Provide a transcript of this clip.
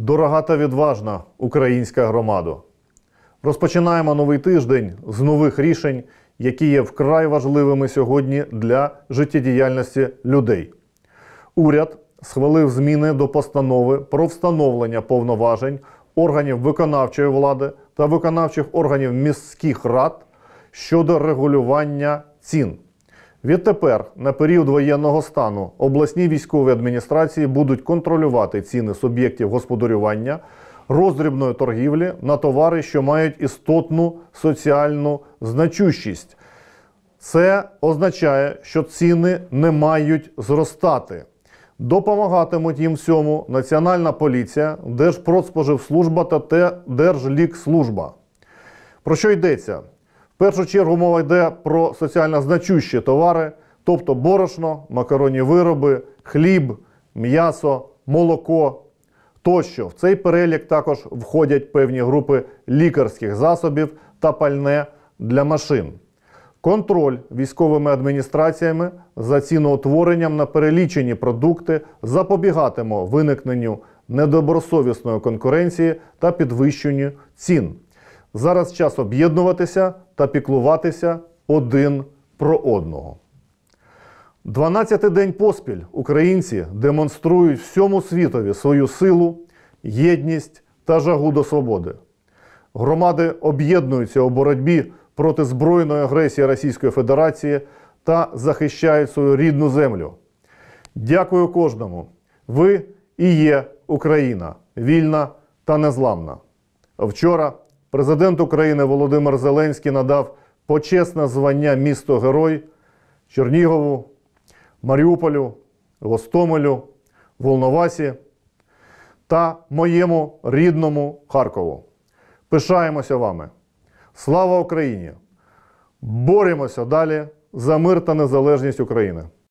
Дорога та відважна українська громада. Розпочинаємо новий тиждень з нових рішень, які є вкрай важливими сьогодні для життєдіяльності людей. Уряд схвалив зміни до постанови про встановлення повноважень органів виконавчої влади та виконавчих органів міських рад щодо регулювання цін. Відтепер на період воєнного стану обласні військові адміністрації будуть контролювати ціни суб'єктів господарювання роздрібної торгівлі на товари, що мають істотну соціальну значущість. Це означає, що ціни не мають зростати. Допомагатимуть їм в цьому Національна поліція, Держпродспоживслужба та Держлікслужба. Про що йдеться? В першу чергу мова йде про соціально значущі товари, тобто борошно, макаронні вироби, хліб, м'ясо, молоко тощо. В цей перелік також входять певні групи лікарських засобів та пальне для машин. Контроль військовими адміністраціями за ціноутворенням на перелічені продукти запобігатиме виникненню недобросовісної конкуренції та підвищенню цін. Зараз час об'єднуватися та піклуватися один про одного. 12-й день поспіль українці демонструють всьому світові свою силу, єдність та жагу до свободи. Громади об'єднуються у боротьбі проти збройної агресії Російської Федерації та захищають свою рідну землю. Дякую кожному. Ви і є Україна, вільна та незламна. Вчора президент України Володимир Зеленський надав почесне звання місто Герой Чернігову, Маріуполю, Гостомелю, Волновасі та моєму рідному Харкову. Пишаємося вами. Слава Україні! Боремося далі за мир та незалежність України.